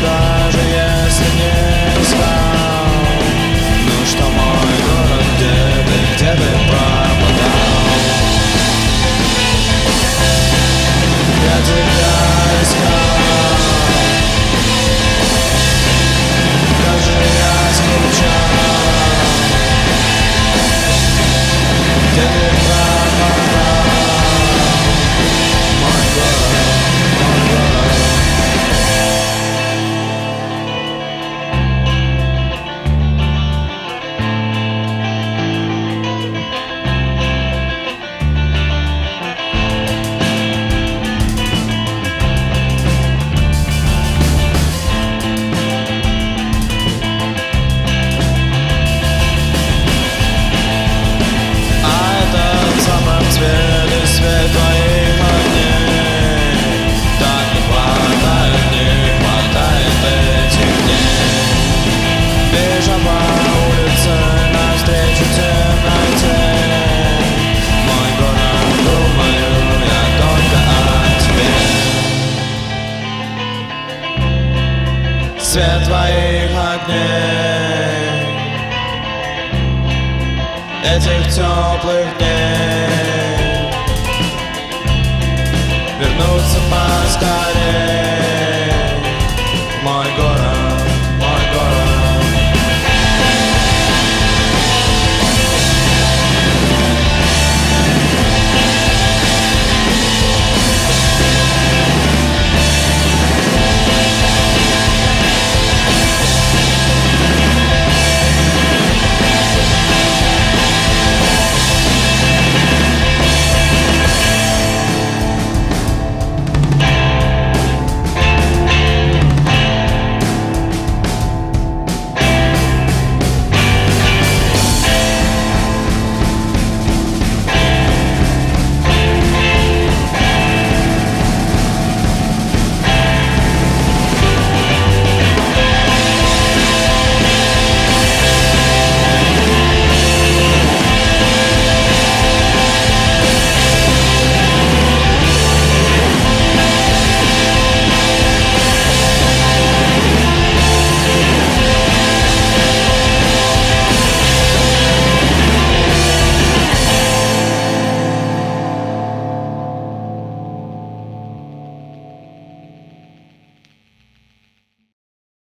side Свет твоих огней. Этих теплых дней. Вернуться поскорее